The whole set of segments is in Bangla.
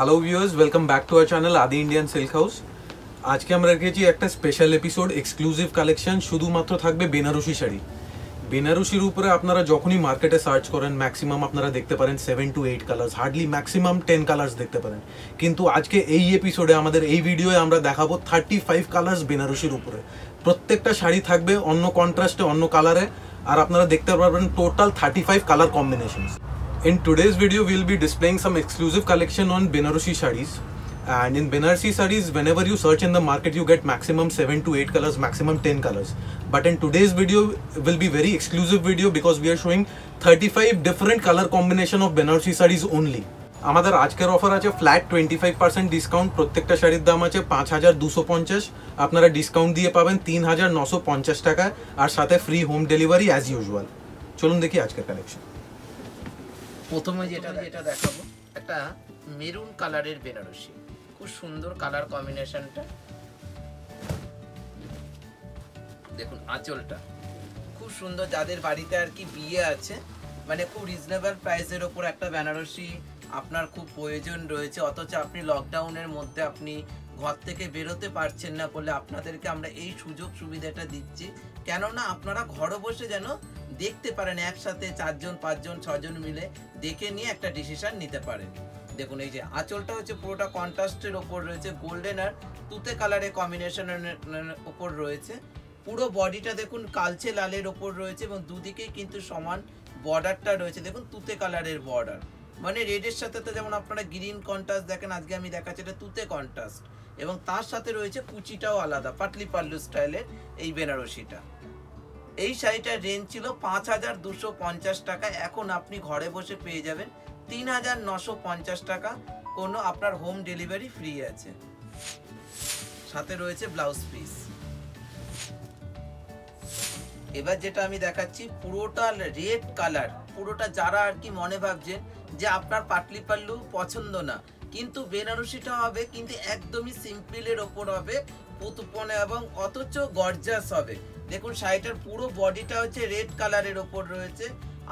Hello viewers welcome back to our channel Adi Indian silk house আজকে আমরা রেখেছি একটা স্পেশাল এপিসোড এক্সক্লুসিভ কালেকশন শুধুমাত্র থাকবে বেনারসি শাড়ি। বেনারসির উপরে আপনারা যখনই মার্কেটে সার্চ করেন ম্যাক্সিমাম আপনারা দেখতে পারেন seven to eight colours hardly maximum ten colours দেখতে পারেন। কিন্তু আজকে এই এপিসোডে আমাদের এই ভিডিওয়ে আমরা দেখাবো থার্টি ফাইভ কালার্স বেনারসির উপরে। প্রত্যেকটা শাড়ি থাকবে অন্য কন্ট্রাস্টে অন্য কালারে আর আপনারা দেখতে পারবেন total thirty five colour combinations In today's video, we'll be displaying some exclusive collection on Benarusi sarees. And in Benarusi sarees, whenever you search in the market, you get maximum 7 to 8 colors, maximum 10 colors. But in today's video, will be very exclusive video because we are showing 35 different color combination of Benarusi sarees only. আমাদের আজকের অফার আছে flat twenty five percent discount প্রত্যেকটা শাড়ির দাম আছে পাঁচ হাজার দুশো পঞ্চাশ আপনারা ডিসকাউন্ট দিয়ে পাবেন তিন হাজার নশো পঞ্চাশ টাকায় আর সাথে free home delivery as usual চলুন দেখি আজকের কালেকশন প্রথমে যেটা যেটা দেখাবো, একটা মেরুন কালারের বেনারসি। খুব সুন্দর কালার কম্বিনেশনটা। দেখুন, আঁচলটা। খুব সুন্দর, যাদের বাড়িতে আর কি বিয়ে আছে মানে খুব রিজনেবল প্রাইসের ওপর একটা বেনারসি আপনার খুব প্রয়োজন রয়েছে, অথচ আপনি লকডাউনের মধ্যে আপনি ঘর থেকে বেরোতে পারছেন না বলে আপনাদেরকে আমরা এই সুযোগ সুবিধাটা দিচ্ছি। কেননা আপনারা ঘরে বসে যেন দেখতে পারেন, একসাথে চারজন, পাঁচজন, ছজন মিলে দেখে নিয়ে একটা ডিসিশন নিতে পারেন। দেখুন, এই যে আঁচলটা হচ্ছে পুরোটা কন্ট্রাস্টের ওপর রয়েছে গোল্ডেন আর তুতে কালারের কম্বিনেশনের ওপর রয়েছে। পুরো বডিটা দেখুন কালচে লালের ওপর রয়েছে এবং দুদিকেই কিন্তু সমান বর্ডারটা রয়েছে। দেখুন, তুতে কালারের বর্ডার মানে রেডের সাথে তো যেমন আপনারা গ্রিন কন্ট্রাস্ট দেখেন, আজকে আমি দেখাচ্ছি এটা তুতে কন্ট্রাস্ট এবং তার সাথে রয়েছে কুচিটাও আলাদা, পাটলি পাল্লু স্টাইলের এই বেনারসিটা। এই শাড়িটার রেঞ্জ ছিল পাঁচ হাজার দুশো পঞ্চাশ টাকা। এখন আপনি ঘরে বসে পেয়ে যাবেন তিন হাজার নশো পঞ্চাশ টাকা। কোনো আপনার হোম ডেলিভারি ফ্রি আছে। সাথে রয়েছে ব্লাউজ পিস এবার যেটা আমি দেখাচ্ছি, পুরোটা রেড কালার পুরোটা যারা আর কি মনে ভাবছেন যে আপনার পাটলি পাল্লু পছন্দ না কিন্তু বেনারসিটা হবে কিন্তু একদমই সিম্পলের ওপর হবে, পুতুপনে এবং অথচ গর্জাস হবে। দেখুন, শাড়িটার পুরো বডিটা হচ্ছে রেড কালারের ওপর রয়েছে,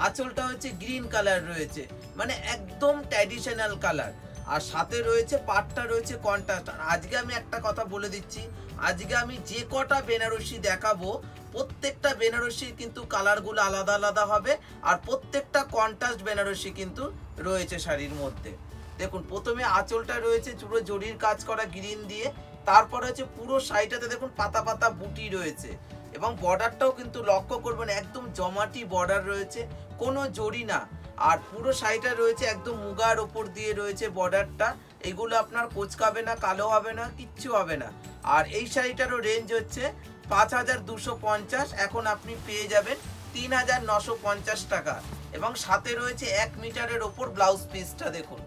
আঁচলটা হচ্ছে গ্রিন কালার রয়েছে মানে একদম ট্র্যাডিশনাল কালার আর সাথে রয়েছে, পাটটা রয়েছে কন্ট্রাস্ট আর আজকে আমি একটা কথা বলে দিচ্ছি, আজকে আমি যে কটা বেনারসি দেখাবো, প্রত্যেকটা বেনারসির কিন্তু কালারগুলো আলাদা আলাদা হবে, আর প্রত্যেকটা কন্ট্রাস্ট বেনারসি কিন্তু রয়েছে শাড়ির মধ্যে। দেখুন, প্রথমে আঁচলটা রয়েছে পুরো জরির কাজ করা গ্রিন দিয়ে, তারপর হচ্ছে পুরো শাড়িটাতে দেখুন পাতা পাতা বুটি রয়েছে। এবং বর্ডারটাও কিন্তু লক্ষ্য করবেন, একদম জমাটি বর্ডার রয়েছে, কোনো জরি না। আর পুরো শাড়িটা রয়েছে একদম মুগার ওপর দিয়ে রয়েছে বর্ডারটা এগুলো আপনার কোচকাবে না, কালো হবে না, কিচ্ছু হবে না। আর এই শাড়িটারও রেঞ্জ হচ্ছে পাঁচ হাজার দুশো পঞ্চাশ, এখন আপনি পেয়ে যাবেন তিন হাজার নশো পঞ্চাশ টাকা। এবং সাথে রয়েছে এক মিটারের ওপর ব্লাউজ পিসটা দেখুন।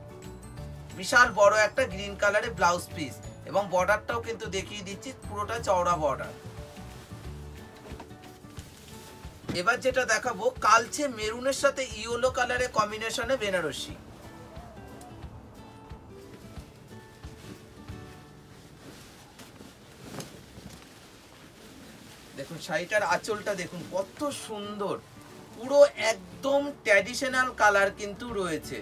বিশাল বড় একটা গ্রিন কালারের ব্লাউজ পিস এবং বর্ডারটাও কিন্তু দেখিয়ে দিচ্ছি, পুরোটা চওড়া বর্ডার। এবার যেটা দেখাবো, কালচে মেরুনের সাথে ইয়েলো কালারের কম্বিনেশনে বেনারসি। দেখুন, শাড়িটার আঁচলটা দেখুন, কত সুন্দর। পুরো একদম ট্র্যাডিশনাল কালার কিন্তু রয়েছে।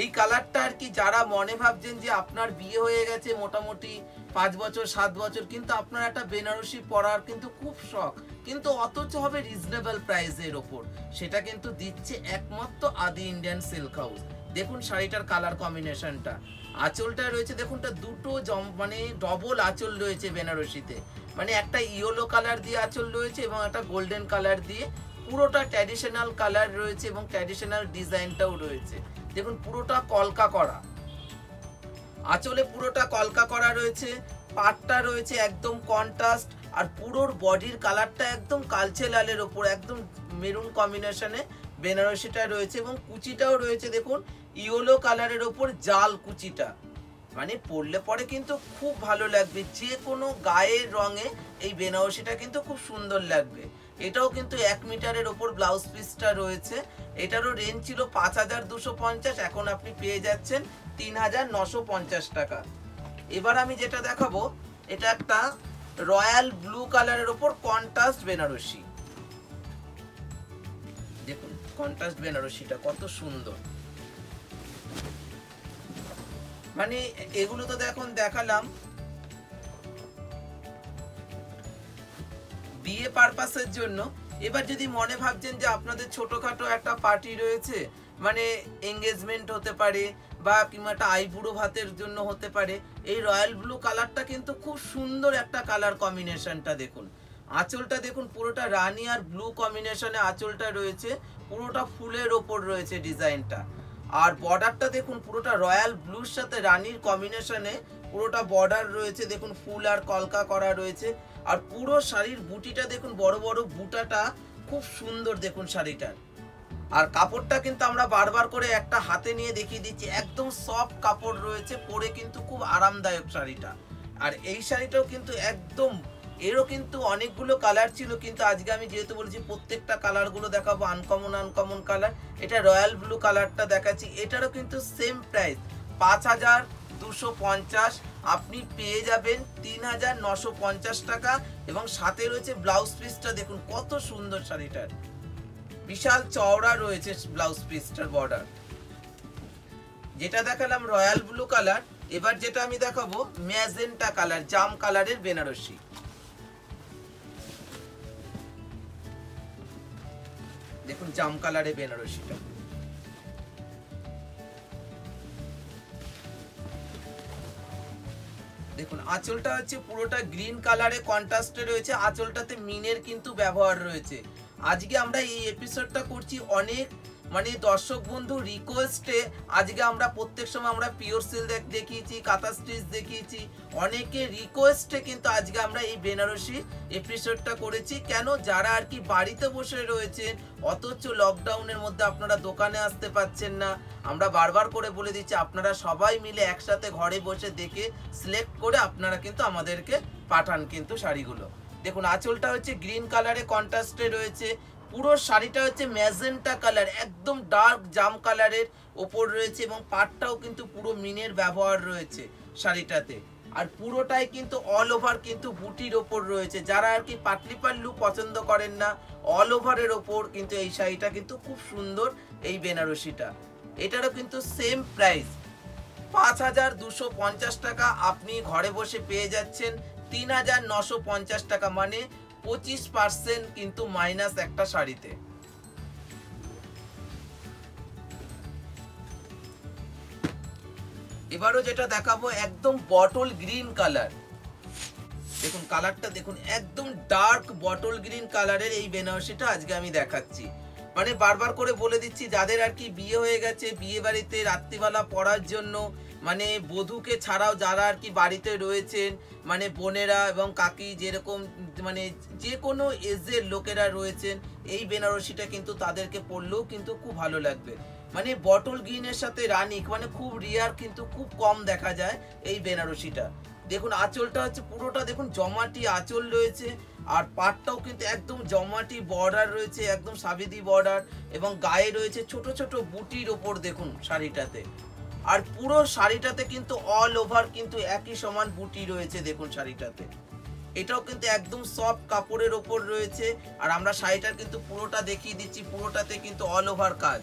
এই কালারটা আর কি যারা মনে ভাবছেন যে আপনার বিয়ে হয়ে গেছে মোটামুটি পাঁচ বছর, সাত বছর, কিন্তু আপনার একটা বেনারসি পরার কিন্তু খুব শখ। কিন্তু অথচ হবে রিজনেবল প্রাইসের ওপর। সেটা কিন্তু দিচ্ছে একমাত্র আদি ইন্ডিয়ান সিল্ক হাউস দেখুন শাড়িটার কালার কম্বিনেশনটা আঁচলটা রয়েছে, দেখুন দুটো জম মানে ডবল আঁচল রয়েছে বেনারসিতে। মানে একটা ইয়েলো কালার দিয়ে আঁচল রয়েছে এবং একটা গোল্ডেন কালার দিয়ে পুরোটা ট্র্যাডিশনাল কালার রয়েছে এবং ট্র্যাডিশনাল ডিজাইনটাও রয়েছে। দেখুন, পুরোটা কলকা করা। আঁচলে পুরোটা কলকা করা রয়েছে, পাটটা রয়েছে একদম কন্ট্রাস্ট আর পুরোর বডির কালারটা একদম কালচে লালের ওপর, একদম মেরুন কম্বিনেশনে বেনারসিটা রয়েছে এবং কুচিটাও রয়েছে, দেখুন ইয়েলো কালারের ওপর জাল কুচিটা। মানে পরলে পরে কিন্তু খুব ভালো লাগবে যে কোনো গায়ের রঙে এই বেনারসিটা কিন্তু খুব সুন্দর লাগবে। এটাও কিন্তু এক মিটারের ওপর ব্লাউজ পিসটা রয়েছে। এটারও রেঞ্জ ছিল পাঁচ হাজার দুশো পঞ্চাশ, এখন আপনি পেয়ে যাচ্ছেন তিন হাজার নশো পঞ্চাশ টাকা। এবার আমি যেটা দেখাবো, এটা একটা রয়্যাল ব্লু কালারের ওপর কন্ট্রাস্ট বেনারসি। দেখুন, কন্ট্রাস্ট বেনারসিটা কত সুন্দর। মানে এগুলো তো দেখুন, দেখালাম। বিয়ে পারপাসের জন্য। এবার যদি মনে ভাবছেন যে আপনাদের ছোটখাটো একটা পার্টি রয়েছে মানে এঙ্গেজমেন্ট হতে পারে বা কিংবা একটা আইবুড়ো ভাতের জন্য হতে পারে, এই রয়্যাল ব্লু কালারটা কিন্তু খুব সুন্দর একটা কালার কম্বিনেশনটা দেখুন। আঁচলটা দেখুন, পুরোটা রানি আর ব্লু কম্বিনেশনে আঁচলটা রয়েছে, পুরোটা ফুলের ওপর রয়েছে ডিজাইনটা আর বর্ডারটা দেখুন, পুরোটা রয়্যাল ব্লুর সাথে রানির কম্বিনেশনে পুরোটা বর্ডার রয়েছে, দেখুন ফুল আর কলকা করা রয়েছে। আর পুরো শাড়ির বুটিটা দেখুন, বড় বড় বুটাটা, খুব সুন্দর দেখুন শাড়িটার। আর কাপড়টা কিন্তু আমরা বারবার করে একটা হাতে নিয়ে দেখিয়ে দিচ্ছি, একদম সফট কাপড় রয়েছে, পরে কিন্তু খুব আরামদায়ক শাড়িটা। আর এই শাড়িটাও কিন্তু একদম, এরও কিন্তু অনেকগুলো কালার ছিল, কিন্তু আজকে আমি যেহেতু বলেছি প্রত্যেকটা কালারগুলো দেখাবো আনকমন আনকমন কালার এটা রয়্যাল ব্লু কালারটা দেখাচ্ছি, এটারও কিন্তু সেম প্রাইস পাঁচ হাজার দুশো পঞ্চাশ, আপনি পেয়ে যাবেন তিন হাজার নশো পঞ্চাশ টাকা এবং সাথে রয়েছে ব্লাউজ পিসটা। দেখুন, কত সুন্দর শাড়িটার। বিশাল চওড়া রয়েছে ব্লাউজ পিসটার বর্ডার। যেটা দেখালাম রয়্যাল ব্লু কালার, এবার যেটা আমি দেখাবো ম্যাজেন্টা কালার, জাম কালারের বেনারসি। দেখুন, জাম কালারের বেনারসিটা। দেখুন, আঁচলটা হচ্ছে পুরোটা গ্রিন কালারে কন্ট্রাস্টে রয়েছে, আঁচলটাতে মিনের কিন্তু ব্যবহার রয়েছে। আজকে আমরা এই এপিসোডটা করছি অনেক মানে দর্শক বন্ধু রিকোয়েস্টে আজকে আমরা প্রত্যেক সময় আমরা পিওর সিল দেখিয়েছি, কাঁথা স্টিচ দেখিয়েছি। অনেকে রিকোয়েস্টে কিন্তু আজকে আমরা এই বেনারসি এপিসোডটা করেছি। কেন? যারা আর কি বাড়িতে বসে রয়েছেন, অথচ লকডাউনের মধ্যে আপনারা দোকানে আসতে পাচ্ছেন না। আমরা বারবার করে বলে দিচ্ছি, আপনারা সবাই মিলে একসাথে ঘরে বসে দেখে সিলেক্ট করে আপনারা কিন্তু আমাদেরকে পাঠান কিন্তু শাড়িগুলো। দেখুন, আঁচলটা হচ্ছে গ্রিন কালারে কন্ট্রাস্টে রয়েছে। পুরো শাড়িটা হচ্ছে ম্যাজেন্টা কালার, একদম ডার্ক জাম কালারের ওপর রয়েছে এবং পাটটাও কিন্তু পুরো মিনের ব্যবহার রয়েছে শাড়িটাতে। আর পুরোটাই কিন্তু অল ওভার কিন্তু বুটির ওপর রয়েছে। যারা আর কি পাটলি পাল্লু পছন্দ করেন না অল ওভারের ওপর কিন্তু এই শাড়িটা কিন্তু খুব সুন্দর এই বেনারসিটা। এটারও কিন্তু সেম প্রাইস পাঁচ হাজার দুশো পঞ্চাশ টাকা আপনি ঘরে বসে পেয়ে যাচ্ছেন, তিন হাজার নশো পঞ্চাশ টাকা। মানে পঁচিশ পার্সেন্ট কিন্তু মাইনাস একটা শাড়িতে। এবারও যেটা দেখাবো, একদম বটল গ্রিন কালার দেখুন কালারটা দেখুন, একদম ডার্ক বটল গ্রিন কালারের এই বেনারসিটা আজকে আমি দেখাচ্ছি। মানে বারবার করে বলে দিচ্ছি, যাদের আর কি বিয়ে হয়ে গেছে বিয়ে বাড়িতে রাত্রিবেলা পড়ার জন্য মানে বধূকে ছাড়াও যারা আর কি বাড়িতে রয়েছেন মানে বোনেরা এবং কাকি যেরকম মানে যে কোনো এজের লোকেরা রয়েছেন, এই বেনারসিটা কিন্তু তাদেরকে পরলেও কিন্তু খুব ভালো লাগবে। মানে বটল গ্রিনের সাথে রানিক মানে খুব রিয়ার কিন্তু খুব কম দেখা যায় এই বেনারসিটা। দেখুন, আঁচলটা হচ্ছে পুরোটা, দেখুন, জমাটি আঁচল রয়েছে, আর পাটটাও কিন্তু একদম জমাটি বর্ডার রয়েছে, একদম সাবেদি বর্ডার এবং গায়ে রয়েছে ছোট ছোট বুটির ওপর, দেখুন, শাড়িটাতে। আর পুরো শাড়িটাতে কিন্তু অল ওভার কিন্তু একই সমান বুটি রয়েছে, দেখুন শাড়িটাতে। এটাও কিন্তু একদম সফট কাপড়ের ওপর রয়েছে, আর আমরা শাড়িটার কিন্তু পুরোটা দেখিয়ে দিচ্ছি, পুরোটাতে কিন্তু অল ওভার কাজ।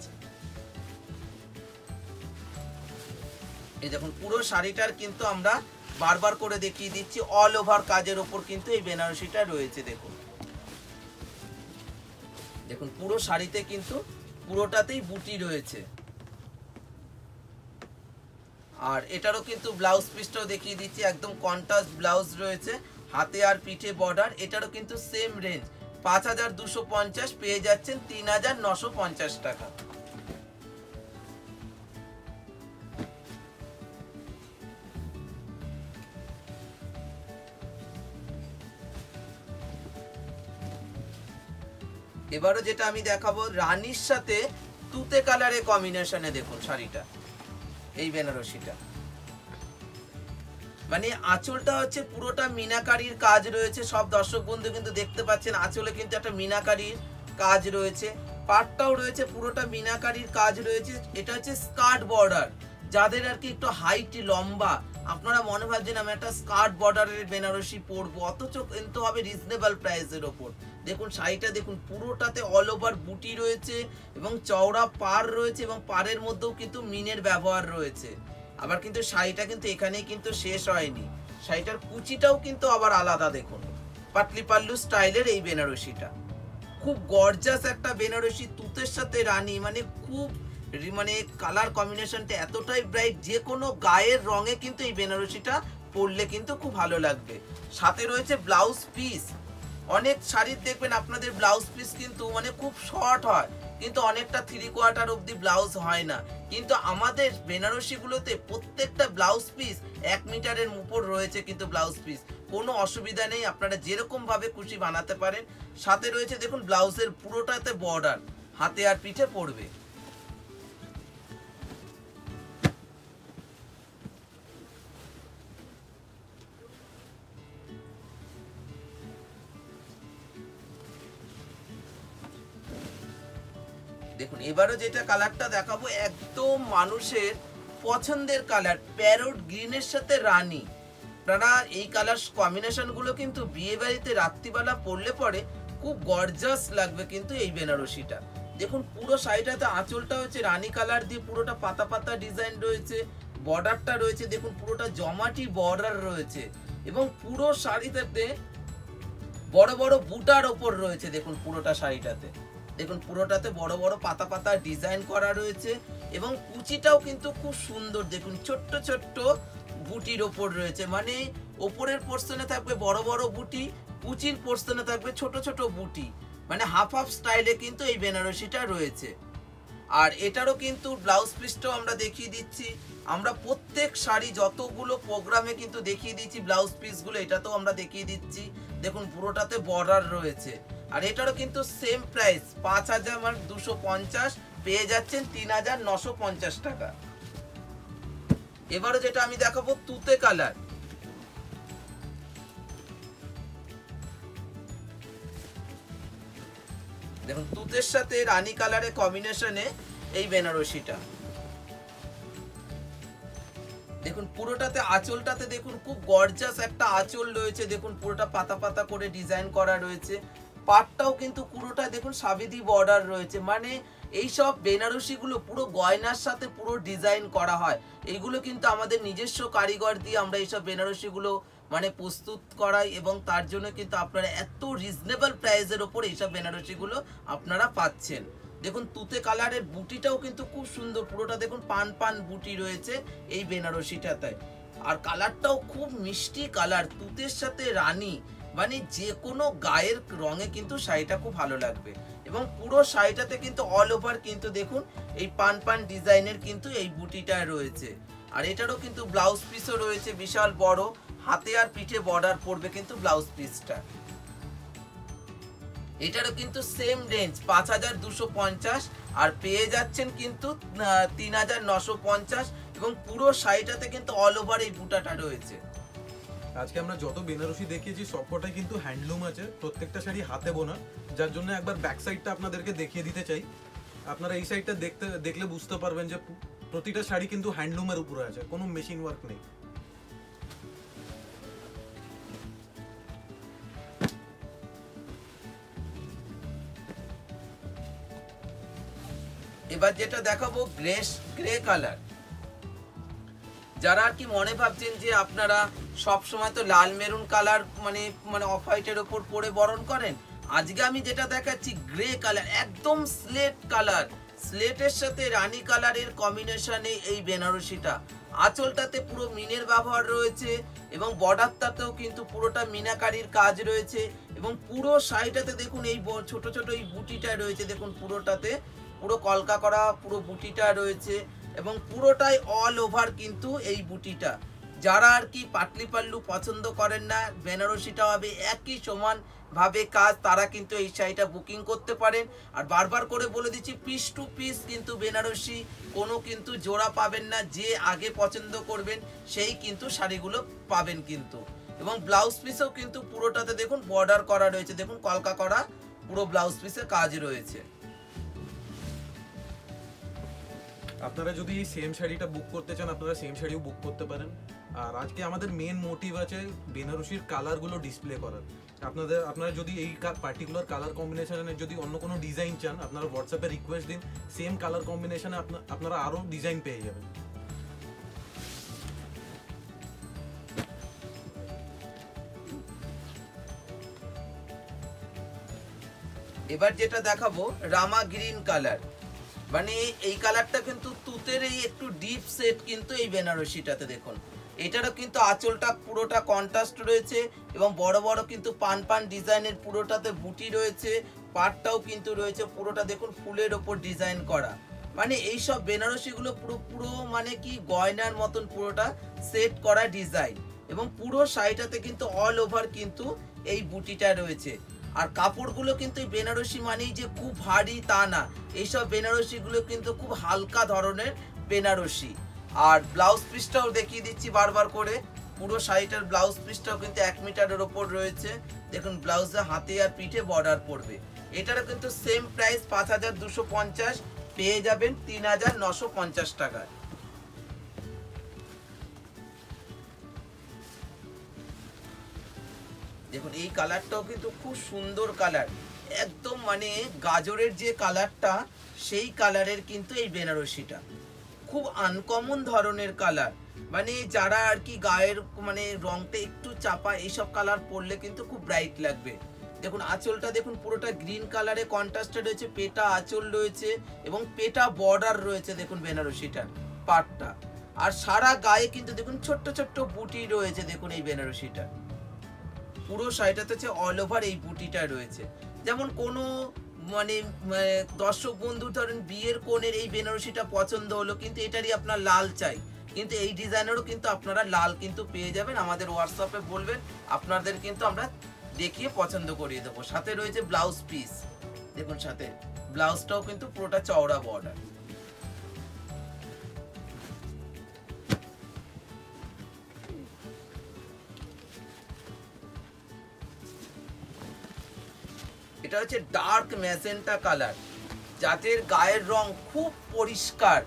এই দেখুন, পুরো শাড়িটার কিন্তু আমরা বারবার করে দেখিয়ে দিচ্ছি অল ওভার কাজের ওপর কিন্তু এই বেনারসিটা রয়েছে, দেখুন। দেখুন, পুরো শাড়িতে কিন্তু পুরোটাতেই বুটি রয়েছে। আর এটারও কিন্তু ব্লাউজ পিসটাও দেখিয়ে দিচ্ছি, একদম কন্ট্রাস্ট ব্লাউজ রয়েছে, হাতে আর পিঠে বর্ডার এটারও কিন্তু সেম রেঞ্জ পাঁচ হাজার দুশো পঞ্চাশ পেয়ে যাচ্ছেন তিন হাজার নশো পঞ্চাশ টাকা। এবারও যেটা আমি দেখাবো, রানীর সাথে তুতে কালারের কম্বিনেশনে দেখুন শাড়িটা। এই বেনারসিটা। মানে আঁচলটা হচ্ছে পুরোটা মিনাকারির কাজ রয়েছে, সব দর্শক বন্ধু কিন্তু দেখতে পাচ্ছেন, আঁচলে কিন্তু একটা মিনাকারির কাজ রয়েছে। পাটটাও রয়েছে, পুরোটা মিনাকারির কাজ রয়েছে, এটা হচ্ছে স্কার্ট বর্ডার। যাদের আর কি একটু হাইট লম্বা, আপনারা মনে ভাবছেন আমি একটা স্কার্ট বর্ডারের বেনারসি পরবো, অথচ কিন্তু হবে রিজনেবল প্রাইসের ওপর। দেখুন, শাড়িটা দেখুন, পুরোটাতে অল ওভার বুটি রয়েছে এবং চওড়া পার রয়েছে এবং পাড়ের মধ্যেও কিন্তু মিনের ব্যবহার রয়েছে। আবার কিন্তু শাড়িটা কিন্তু এখানেই কিন্তু শেষ হয়নি। শাড়িটার কুচিটাও কিন্তু আবার আলাদা, দেখুন। পাটলি পাল্লু স্টাইলের এই বেনারসিটা। খুব গর্জাস একটা বেনারসি, তুতের সাথে রানী মানে খুব মানে কালার কম্বিনেশনটা এতটাই ব্রাইট যে কোনো গায়ের রঙে কিন্তু এই বেনারসিটা পরলে কিন্তু খুব ভালো লাগবে। সাথে রয়েছে ব্লাউজ পিস অনেক শাড়ির দেখবেন আপনাদের ব্লাউজ পিস কিন্তু মানে খুব শর্ট হয়। কিন্তু অনেকটা থ্রি কোয়ার্টার অবধি ব্লাউজ হয় না। কিন্তু আমাদের বেনারসিগুলোতে প্রত্যেকটা ব্লাউজ পিস এক মিটারের উপর রয়েছে কিন্তু ব্লাউজ পিস কোনো অসুবিধা নেই, আপনারা যেরকমভাবে খুশি বানাতে পারেন। সাথে রয়েছে দেখুন ব্লাউজের পুরোটাতে বর্ডার হাতে আর পিঠে পড়বে। এবারও যেটা কালারটা দেখাবো, একদম মানুষের পছন্দের কালার, প্যারোট গ্রিনের সাথে রানী। আপনারা এই কালার কম্বিনেশনগুলো কিন্তু বিয়ে বাড়িতে রাত্রিবেলা পরলে পরে খুব গর্জাস লাগবে কিন্তু এই বেনারসিটা। দেখুন, পুরো শাড়িটাতে আঁচলটা হচ্ছে রানী কালার দিয়ে পুরোটা পাতা পাতা ডিজাইন রয়েছে বর্ডারটা রয়েছে, দেখুন পুরোটা জমাটি বর্ডার রয়েছে এবং পুরো শাড়িটাতে বড় বড় বুটার ওপর রয়েছে, দেখুন পুরোটা শাড়িটাতে। দেখুন, পুরোটাতে বড় বড় পাতা পাতা ডিজাইন করা রয়েছে এবং কুচিটাও কিন্তু খুব সুন্দর। দেখুন, ছোট্ট ছোট্ট বুটির ওপর রয়েছে। মানে ওপরের পোর্শনে থাকবে বড় বড় বুটি, কুচির পোর্শনে থাকবে ছোট ছোট বুটি। মানে হাফ হাফ স্টাইলে কিন্তু এই বেনারসিটা রয়েছে। আর এটারও কিন্তু ব্লাউজ পিসটাও আমরা দেখিয়ে দিচ্ছি। আমরা প্রত্যেক শাড়ি যতগুলো প্রোগ্রামে কিন্তু দেখিয়ে দিচ্ছি ব্লাউজ পিসগুলো এটাতেও আমরা দেখিয়ে দিচ্ছি। দেখুন, পুরোটাতে বর্ডার রয়েছে। আর এটারও কিন্তু সেম প্রাইস পাঁচ হাজার মানে দুশো পঞ্চাশ, পেয়ে যাচ্ছেন তিন হাজার নশো পঞ্চাশ টাকা। এবারও যেটা আমি দেখাবো তুতে কালার। দেখুন, তুতের সাথে রানী কালারের কম্বিনেশনে এই বেনারসিটা। দেখুন, পুরোটাতে আঁচলটাতে দেখুন, খুব গর্জাস একটা আঁচল রয়েছে। দেখুন, পুরোটা পাতা পাতা করে ডিজাইন করা রয়েছে। পাটটাও কিন্তু পুরোটা দেখুন সাবিদি বর্ডার রয়েছে। মানে এই সব বেনারসিগুলো পুরো গয়নার সাথে পুরো ডিজাইন করা হয়। এইগুলো কিন্তু আমাদের নিজস্ব কারিগর দিয়ে আমরা এইসব বেনারসিগুলো মানে প্রস্তুত করাই এবং তার জন্য কিন্তু আপনারা এত রিজনেবল প্রাইসের ওপর এইসব বেনারসিগুলো আপনারা পাচ্ছেন। দেখুন তুতে কালারের বুটিটাও কিন্তু খুব সুন্দর। পুরোটা দেখুন পান পান বুটি রয়েছে এই বেনারসিটাতে। আর কালারটাও খুব মিষ্টি কালার তুতের সাথে রানী মানে যে কোনো গায়ের রঙে কিন্তু শাড়িটা খুব ভালো লাগবে। এবং পুরো শাড়িটাতে কিন্তু অল ওভার কিন্তু দেখুন, এই পান পান ডিজাইনের কিন্তু এই বুটিটা রয়েছে। আর এটারও কিন্তু ব্লাউজ পিসও রয়েছে, বিশাল বড়। হাতে আর পিঠে বর্ডার পড়বে কিন্তু ব্লাউজ পিসটা এটারও কিন্তু সেম রেঞ্জ পাঁচ হাজার দুশো পঞ্চাশ। আর পেয়ে যাচ্ছেন কিন্তু তিন হাজার নশো পঞ্চাশ। এবং পুরো শাড়িটাতে কিন্তু অল ওভার এই বুটাটা রয়েছে। আজকে আমরা যত বেনারসি দেখিয়েছি, সবকটাই কিন্তু হ্যান্ডলুম আছে। প্রত্যেকটা শাড়ি হাতে বোনা। যার জন্য একবার ব্যাক সাইডটা আপনাদেরকে দেখিয়ে দিতে চাই। আপনারা এই সাইডটা দেখতে, দেখলে বুঝতে পারবেন যে প্রতিটা শাড়ি কিন্তু হ্যান্ডলুমের উপরে আছে। কোনো মেশিন ওয়ার্ক নেই। এবার যেটা দেখাবো গ্রেস গ্রে কালার যারা আর কি মনে ভাবছেন যে আপনারা সব সময় তো লাল মেরুন কালার মানে মানে অফ হোয়াইটের ওপর পরে বরণ করেন? আজকে আমি যেটা দেখাচ্ছি গ্রে কালার একদম স্লেট কালার স্লেটের সাথে রানী কালারের কম্বিনেশনে এই বেনারসিটা। আঁচলটাতে পুরো মিনের ব্যবহার রয়েছে এবং বর্ডারটাতেও কিন্তু পুরোটা মিনাকারির কাজ রয়েছে এবং পুরো শাড়িটাতে দেখুন এই ছোট ছোট এই বুটিটা রয়েছে, দেখুন পুরোটাতে। পুরো কলকা করা পুরো বুটিটা রয়েছে। এবং পুরোটাই অল ওভার কিন্তু এই বুটিটা। যারা আর কি পাটলি পাল্লু পছন্দ করেন না বেনারসিটা হবে একই সমান ভাবে কাজ, তারা কিন্তু এই শাড়িটা বুকিং করতে পারেন। আর বারবার করে বলে দিচ্ছি পিস টু পিস কিন্তু বেনারসি, কোনো কিন্তু জোড়া পাবেন না, যে আগে পছন্দ করবেন, সেই কিন্তু শাড়িগুলো পাবেন কিন্তু। এবং ব্লাউজ পিসেও কিন্তু পুরোটাতে দেখুন বর্ডার করা রয়েছে। দেখুন, কলকা করা পুরো ব্লাউজ পিসে কাজ রয়েছে। আপনারা যদি এই সেম শাড়িটা বুক করতে চান, আপনারা সেম শাড়িও বুক করতে পারেন। আর আজকে আমাদের মেন মোটিভ আছে বেনারসির কালারগুলো ডিসপ্লে করার। আপনাদের, আপনারা যদি এই পার্টিকুলার কালার কম্বিনেশনের যদি অন্য কোনো ডিজাইন চান, আপনারা হোয়াটসঅ্যাপে রিকোয়েস্ট দিন সেম কালার কম্বিনেশনে আপনারা আরও ডিজাইন পেয়ে যাবেন। এবার যেটা দেখাবো, রামা গ্রিন কালার মানে এই কালারটা কিন্তু তুতের এই একটু ডিপ সেট কিন্তু এই বেনারসিটাতে দেখুন। এটারও কিন্তু আঁচলটা পুরোটা কন্ট্রাস্ট রয়েছে এবং বড় বড় কিন্তু পান পান ডিজাইনের পুরোটাতে বুটি রয়েছে, পাটটাও কিন্তু রয়েছে, পুরোটা দেখুন ফুলের ওপর ডিজাইন করা। মানে এই সব বেনারসিগুলো পুরো পুরো মানে কি গয়নার মতন পুরোটা সেট করা ডিজাইন এবং পুরো শাড়িটাতে কিন্তু অল ওভার কিন্তু এই বুটিটা রয়েছে। আর কাপড়গুলো কিন্তু এই বেনারসি মানেই যে খুব ভারী তা না। এইসব বেনারসিগুলো কিন্তু খুব হালকা ধরনের বেনারসি। আর ব্লাউজ পিসটাও দেখিয়ে দিচ্ছি বারবার করে। পুরো শাড়িটার ব্লাউজ পিসটাও কিন্তু এক মিটারের ওপর রয়েছে। দেখুন ব্লাউজে হাতে আর পিঠে বর্ডার পড়বে। এটারও কিন্তু সেম প্রাইস পাঁচ হাজার দুশো পঞ্চাশ, পেয়ে যাবেন তিন হাজার নশো পঞ্চাশ টাকায়। দেখুন, এই কালারটাও কিন্তু খুব সুন্দর কালার একদম মানে গাজরের যে কালারটা সেই কালারের কিন্তু এই বেনারসিটা। খুব আনকমন ধরনের কালার মানে যারা আর কি গায়ের মানে রংটা একটু চাপা, এইসব কালার পরলে কিন্তু খুব ব্রাইট লাগবে। দেখুন, আঁচলটা দেখুন, পুরোটা গ্রিন কালারে কন্ট্রাস্টেড রয়েছে, পেটা আঁচল রয়েছে এবং পেটা বর্ডার রয়েছে দেখুন বেনারসিটার পাটটা আর সারা গায়ে কিন্তু দেখুন, ছোট্ট ছোট্ট বুটি রয়েছে দেখুন এই বেনারসিটা পুরো শাড়িটাতে হচ্ছে অল ওভার এই বুটিটা রয়েছে। যেমন কোনো মানে মানে দর্শক বন্ধু ধরেন বিয়ের কোণের এই বেনারসিটা পছন্দ হলো, কিন্তু এটারই আপনার লাল চাই। কিন্তু এই ডিজাইনেরও কিন্তু আপনারা লাল কিন্তু পেয়ে যাবেন। আমাদের হোয়াটসঅ্যাপে বলবেন, আপনাদের কিন্তু আমরা দেখিয়ে পছন্দ করিয়ে দেবো। সাথে রয়েছে ব্লাউজ পিস দেখুন সাথে ব্লাউজটাও কিন্তু পুরোটা চওড়া বর্ডার এটা হচ্ছে ডার্ক ম্যাজেন্টা কালার যাদের গায়ের রং খুব পরিষ্কার।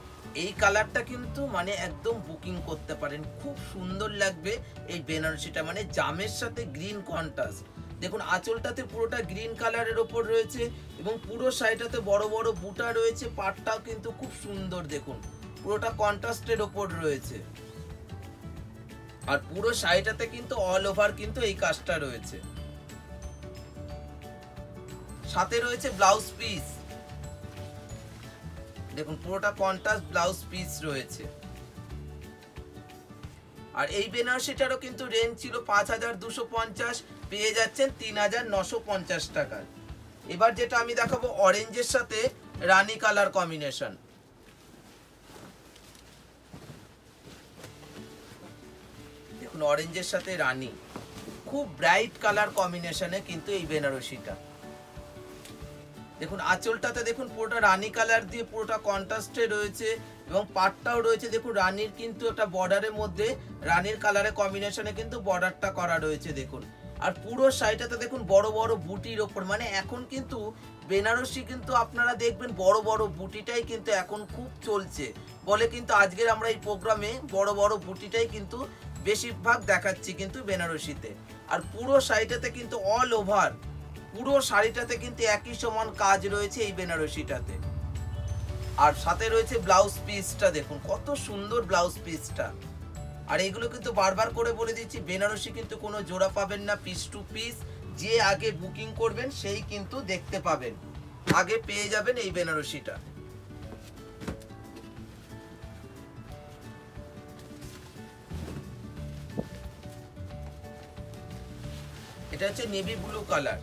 এই কালারটা কিন্তু মানে একদম বুকিং করতে পারেন। খুব সুন্দর লাগবে এই বেনারসিটা মানে জামের সাথে গ্রিন কন্ট্রাস্ট দেখুন, আঁচলটাতে পুরোটা গ্রিন কালারের ওপর রয়েছে এবং পুরো শাড়িটাতে বড় বড় বুটা রয়েছে, পাটটাও কিন্তু খুব সুন্দর দেখুন। পুরোটা কন্ট্রাস্টের ওপর রয়েছে। আর পুরো শাড়িটাতে কিন্তু অল ওভার কিন্তু এই কাজটা রয়েছে। সাথে রয়েছে ব্লাউজ পিস। দেখুন, পুরোটা কন্ট্রাস্ট ব্লাউজ পিস রয়েছে। আর এই বেনারসিটারও কিন্তু রেঞ্জ ছিল পাঁচ হাজার দুশো পঞ্চাশ, পেয়ে যাচ্ছেন তিন হাজার নশো পঞ্চাশ টাকার এবার যেটা আমি দেখাবো অরেঞ্জের সাথে রানী কালার কম্বিনেশন দেখুন অরেঞ্জের সাথে রানী। খুব ব্রাইট কালার কম্বিনেশনে কিন্তু এই বেনারসিটা। দেখুন, আঁচলটাতে দেখুন, পুরোটা রানি কালার দিয়ে পুরোটা কন্ট্রাস্টে রয়েছে এবং পাটটাও রয়েছে। দেখুন, রানীর কিন্তু একটা বর্ডারের মধ্যে, রানীর কালারের কম্বিনেশনে কিন্তু বর্ডারটা করা রয়েছে, দেখুন। আর পুরো শাড়িটাতে দেখুন, বড় বড় বুটির ওপর। মানে এখন কিন্তু বেনারসি কিন্তু আপনারা দেখবেন, বড় বড় বুটিটাই কিন্তু এখন খুব চলছে। বলে কিন্তু আজকের আমরা এই প্রোগ্রামে বড় বড় বুটিটাই কিন্তু বেশিরভাগ দেখাচ্ছি কিন্তু বেনারসিতে। আর পুরো শাড়িটাতে কিন্তু অল ওভার পুরো শাড়িটাতে কিন্তু একই সমান কাজ রয়েছে এই বেনারসিটাতে। আর সাথে রয়েছে ব্লাউজ পিসটা দেখুন, কত সুন্দর ব্লাউজ পিসটা। আর এগুলো কিন্তু বারবার করে বলে দিচ্ছি, বেনারসি কিন্তু কোনো জোড়া পাবেন না পিস টু পিস যে আগে বুকিং করবেন, সেই কিন্তু দেখতে পাবেন। আগে পেয়ে যাবেন এই বেনারসিটা। এটা হচ্ছে নেভি ব্লু কালার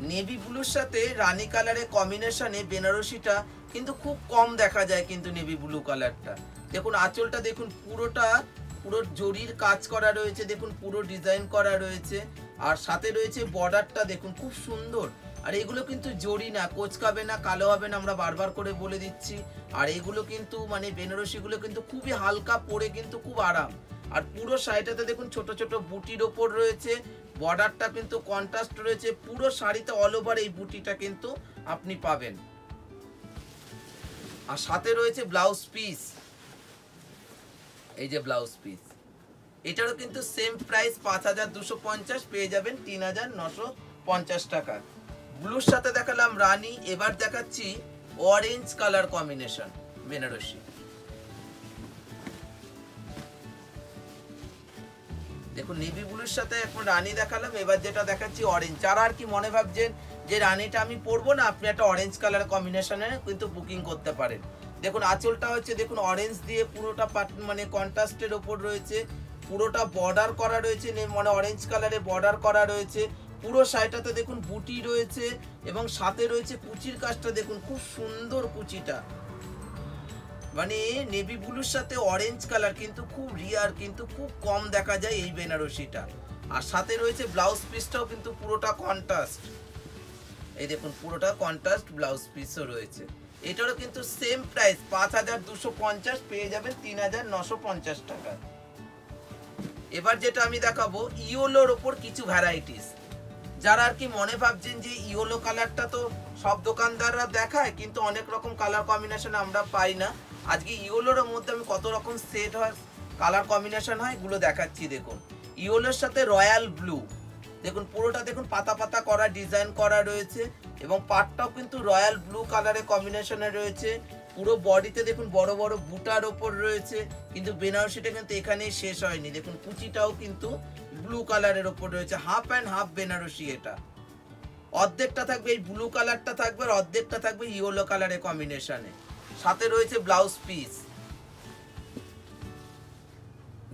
নেভি ব্লুর সাথে রানী কালারের কম্বিনেশনে বেনারসিটা কিন্তু খুব কম দেখা যায় কিন্তু নেভি ব্লু কালারটা। দেখুন, আঁচলটা দেখুন, পুরোটা, পুরো জরির কাজ করা রয়েছে, দেখুন, পুরো ডিজাইন করা রয়েছে। আর সাথে রয়েছে বর্ডারটা দেখুন, খুব সুন্দর। আর এগুলো কিন্তু জরি না, কোচকাবে না, কালো হবে না, আমরা বারবার করে বলে দিচ্ছি। আর এগুলো কিন্তু মানে বেনারসিগুলো কিন্তু খুবই হালকা, পরে কিন্তু খুব আরাম। আর পুরো শাড়িটাতে দেখুন, ছোট ছোট বুটির ওপর রয়েছে বর্ডারটা কিন্তু কন্ট্রাস্ট রয়েছে, পুরো শাড়িতে অল ওভার এই বুটিটা কিন্তু আপনি পাবেন। আর সাথে রয়েছে ব্লাউজ পিস এই যে ব্লাউজ পিস এটারও কিন্তু সেম প্রাইস পাঁচ হাজার দুশো পঞ্চাশ, পেয়ে যাবেন তিন হাজার নশো পঞ্চাশ টাকা। ব্লুর সাথে দেখালাম রানী, এবার দেখাচ্ছি অরেঞ্জ কালার কম্বিনেশন বেনারসি। দেখুন নেভি ব্লুর সাথে এখন রানী দেখালাম, এবার যেটা দেখাচ্ছি অরেঞ্জ যারা আর কি মনে ভাবছেন যে রানীটা আমি পরবো না, আপনি একটা অরেঞ্জ কালার কম্বিনেশনে কিন্তু বুকিং করতে পারেন। দেখুন, আঁচলটা হচ্ছে, দেখুন অরেঞ্জ দিয়ে পুরোটা মানে কন্ট্রাস্টের ওপর রয়েছে, পুরোটা বর্ডার করা রয়েছে মানে অরেঞ্জ কালারে বর্ডার করা রয়েছে। পুরো শাড়িটাতে দেখুন, বুটি রয়েছে এবং সাথে রয়েছে কুচির কাজটা, দেখুন, খুব সুন্দর কুচিটা। মানে নেভি ব্লুর সাথে অরেঞ্জ কালার কিন্তু খুব রিয়ার কিন্তু খুব কম দেখা যায় এই বেনারসিটা। আর সাথে রয়েছে ব্লাউজ পিসটাও কিন্তু পুরোটা কন্ট্রাস্ট এই দেখুন, পুরোটা কন্ট্রাস্ট ব্লাউজ পিসও রয়েছে। এটারও কিন্তু সেম প্রাইস পাঁচ হাজার দুশো পঞ্চাশ পেয়ে যাবেন তিন হাজার নশো পঞ্চাশ টাকা। এবার যেটা আমি দেখাবো ইওলোর ওপর কিছু ভ্যারাইটিস যারা আর কি মনে ভাবছেন যে ইওলো কালারটা তো সব দোকানদাররা দেখায়, কিন্তু অনেক রকম কালার কম্বিনেশন আমরা পাই না। আজকে ইওলোর মধ্যে আমি কত রকম সেট হয় কালার কম্বিনেশন হয়, এগুলো দেখাচ্ছি, দেখুন। ইওলোর সাথে রয়্যাল ব্লু দেখুন, পুরোটা দেখুন, পাতা পাতা করা ডিজাইন করা রয়েছে। এবং পাটটাও কিন্তু রয়্যাল ব্লু কালারের কম্বিনেশনে রয়েছে। পুরো বডিতে দেখুন, বড় বড় বুটার ওপর রয়েছে। কিন্তু বেনারসিটা কিন্তু এখানেই শেষ হয়নি। দেখুন, কুচিটাও কিন্তু ব্লু কালারের ওপর রয়েছে। হাফ অ্যান্ড হাফ বেনারসি এটা। অর্ধেকটা থাকবে এই ব্লু কালারটা থাকবে, আর অর্ধেকটা থাকবে ইয়েলো কালারের কম্বিনেশনে সাথে রয়েছে ব্লাউজ পিস